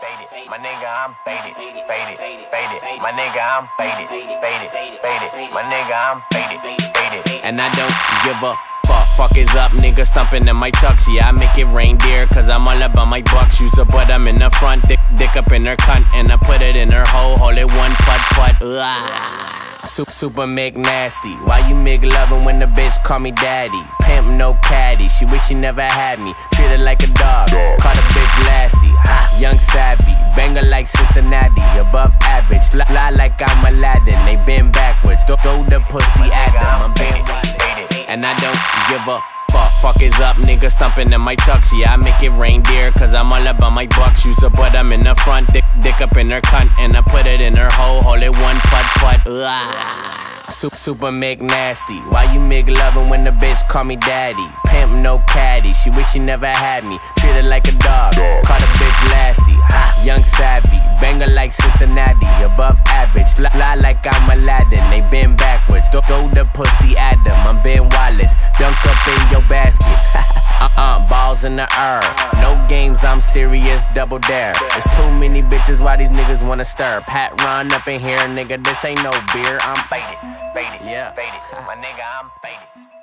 faded. My nigga, I'm faded, faded, faded. My nigga, I'm faded, faded, faded. My nigga, I'm faded, faded. And I don't give a fuck. Fuck is up, nigga stumping in my chucks. Yeah, I make it reindeer, cause I'm all about my bucks. Use a butt, I'm in the front, dick, dick up in her cunt, and I put it in her hole, hold it one putt putt. Ugh. Super, super McNasty. Why you make loving when the bitch call me daddy? Pimp no caddy. She wish she never had me. Treat her like a dog. Call the bitch Lassie. Ha, young savvy. Banger like Cincinnati. Above average. Fly, fly like I'm Aladdin. They been backwards. Throw, throw the pussy at them. I'm been And I don't give a fuck. Fuck is up, nigga stumping in my chucks. Yeah, I make it reindeer, cause I'm all about my bucks. Use a butt, I'm in the front, dick, dick up in her cunt, and I put it in her hole, hold it one putt putt. Ugh. Super, super McNasty. Why you make loving when the bitch call me daddy? Pimp no caddy. She wish she never had me. Treat her like a dog. Call the young savvy. Banger like Cincinnati. Above average. Fly, fly like I'm Aladdin. They been backwards. Throw, throw the pussy at them. I'm Ben Wallace. Dunk up in your basket. uh-uh, balls in the air. No games, I'm serious, double dare. It's too many bitches, why these niggas wanna stir? Pat run up in here, nigga, this ain't no beer. I'm faded, faded, yeah, faded. My nigga, I'm faded.